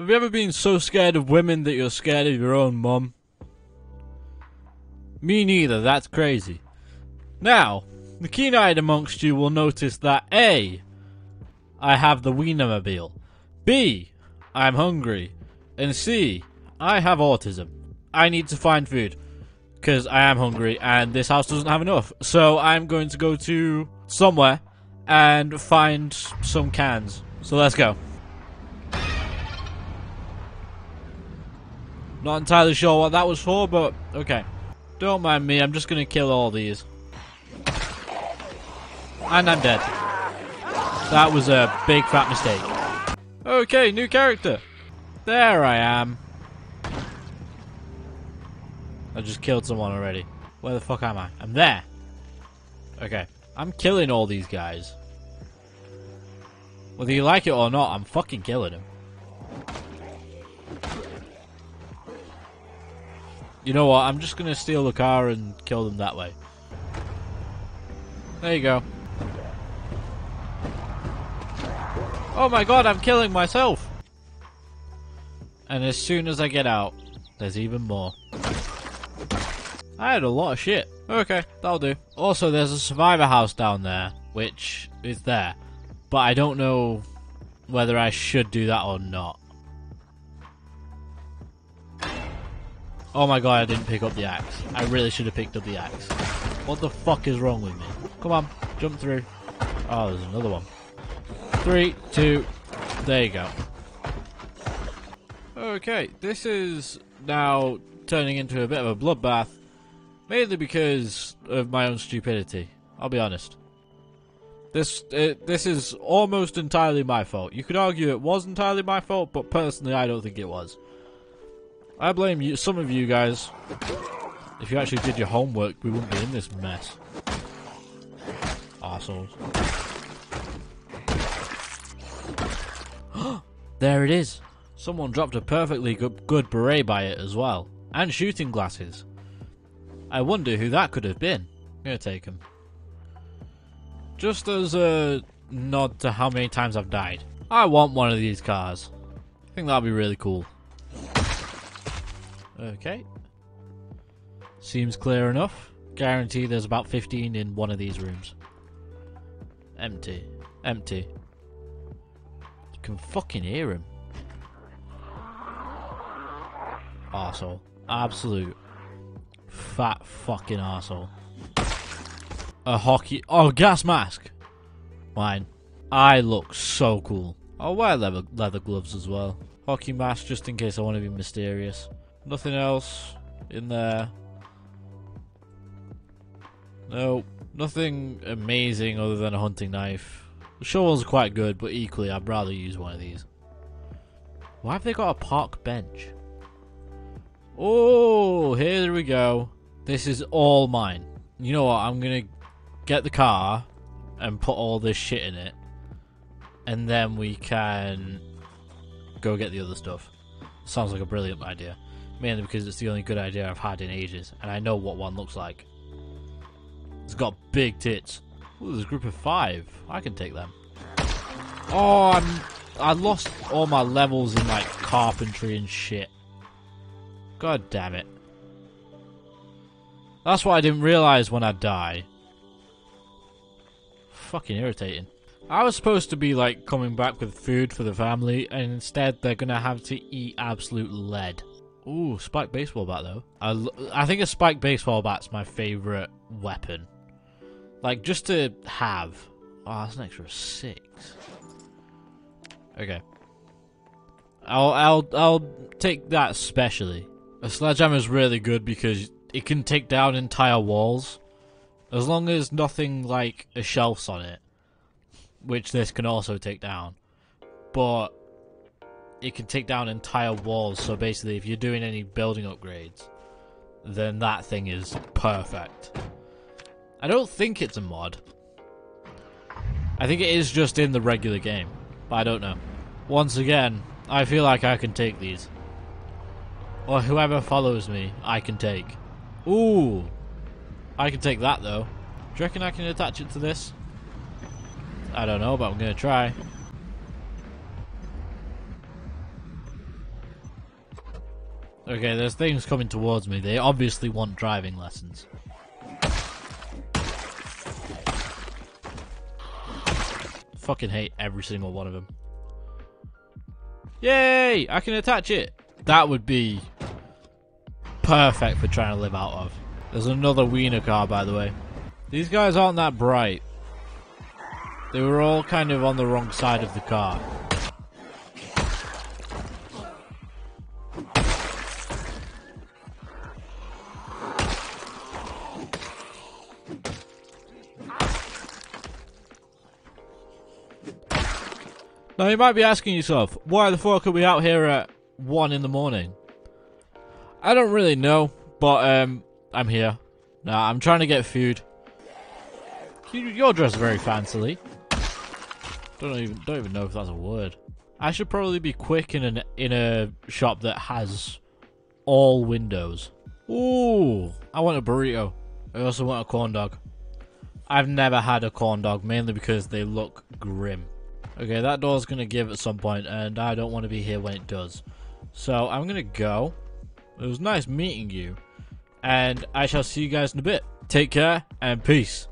Have you ever been so scared of women that you're scared of your own mum? Me neither, that's crazy. Now, the keen-eyed amongst you will notice that A. I have the Wienermobile. B. I'm hungry. And C. I have autism. I need to find food. Because I am hungry and this house doesn't have enough. So I'm going to go to somewhere and find some cans. So let's go. Not entirely sure what that was for, but okay. Don't mind me, I'm just gonna kill all these. And I'm dead. That was a big fat mistake. Okay, new character. There I am. I just killed someone already. Where the fuck am I? I'm there. Okay. I'm killing all these guys. Whether you like it or not, I'm fucking killing them. You know what? I'm just gonna steal the car and kill them that way. There you go. Oh my god, I'm killing myself! And as soon as I get out, there's even more. I had a lot of shit. Okay, that'll do. Also, there's a survivor house down there, which is there. But I don't know whether I should do that or not. Oh my god, I didn't pick up the axe. I really should have picked up the axe. What the fuck is wrong with me? Come on, jump through. Oh, there's another one. Three, two, there you go. Okay, this is now turning into a bit of a bloodbath. Mainly because of my own stupidity. I'll be honest. This uh, this is almost entirely my fault. You could argue it was entirely my fault, but personally I don't think it was. I blame you, some of you guys. If you actually did your homework, we wouldn't be in this mess. Arseholes. there it is. Someone dropped a perfectly good, good beret by it as well. And shooting glasses. I wonder who that could have been. I'm gonna take him. Just as a nod to how many times I've died. I want one of these cars. I think that'd be really cool. Okay. Seems clear enough. Guarantee there's about 15 in one of these rooms. Empty. Empty. You can fucking hear him. Arsehole. Absolute fat fucking arsehole. A hockey. Oh, gas mask! Mine. I look so cool. I'll wear leather, leather gloves as well. Hockey mask just in case I want to be mysterious. Nothing else in there. No, nothing amazing other than a hunting knife. The shovels are quite good, but equally I'd rather use one of these. Why have they got a park bench? Oh, here we go. This is all mine. You know what? I'm gonna get the car and put all this shit in it, and then we can go get the other stuff. Sounds like a brilliant idea. Mainly because it's the only good idea I've had in ages, and I know what one looks like. It's got big tits. Ooh, there's a group of five. I can take them. Oh, I'm, I lost all my levels in like carpentry and shit. God damn it. That's what I didn't realise when I die. Fucking irritating. I was supposed to be like coming back with food for the family, and instead they're gonna have to eat absolute lead. Ooh, spiked baseball bat though. I, I think a spiked baseball bat's my favourite weapon. Like, just to have. Oh, that's an extra six. Okay. I'll, I'll, I'll take that specially. A sledgehammer is really good because it can take down entire walls. As long as nothing like a shelf's on it. Which this can also take down. But it can take down entire walls. So basically, if you're doing any building upgrades, then that thing is perfect. I don't think it's a mod. I think it is just in the regular game, but I don't know. Once again, I feel like I can take these. Or whoever follows me, I can take. Ooh! I can take that though. Do you reckon I can attach it to this? I don't know, but I'm gonna try. Okay, there's things coming towards me. They obviously want driving lessons. Fucking hate every single one of them. Yay! I can attach it! That would be perfect for trying to live out of. There's another wiener car, by the way. These guys aren't that bright. They were all kind of on the wrong side of the car. Now you might be asking yourself, why the fuck are we out here at 1 in the morning? I don't really know, but um, I'm here. Nah, I'm trying to get food. You, are dressed very fancily. Don't even don't even know if that's a word. I should probably be quick in an in a shop that has all windows. Ooh, I want a burrito. I also want a corn dog. I've never had a corn dog, mainly because they look grim. Okay, that door's gonna give at some point, and I don't want to be here when it does. So I'm gonna go. It was nice meeting you, and I shall see you guys in a bit. Take care, and peace.